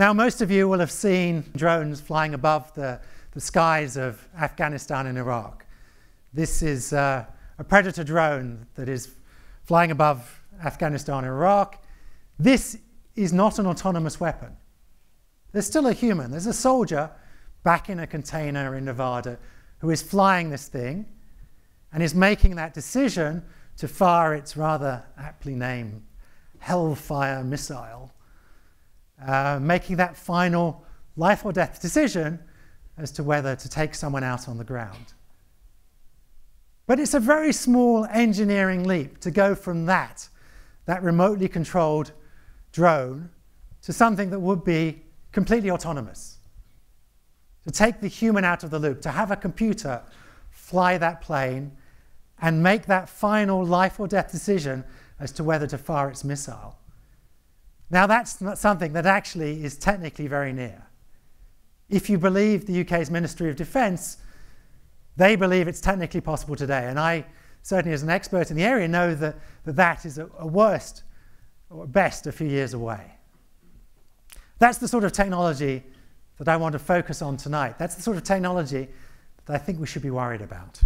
Now, most of you will have seen drones flying above the, the skies of Afghanistan and Iraq. This is uh, a Predator drone that is flying above Afghanistan and Iraq. This is not an autonomous weapon. There's still a human, there's a soldier back in a container in Nevada who is flying this thing and is making that decision to fire its rather aptly named Hellfire missile, uh, making that final life or death decision as to whether to take someone out on the ground. But it's a very small engineering leap to go from that, that remotely controlled drone, to something that would be completely autonomous. To take the human out of the loop, to have a computer fly that plane and make that final life or death decision as to whether to fire its missile. Now, that's not something that actually is technically very near. If you believe the UK's Ministry of Defence, they believe it's technically possible today. And I, certainly as an expert in the area, know that that, that is a, a worst or best a few years away. That's the sort of technology that I want to focus on tonight. That's the sort of technology that I think we should be worried about.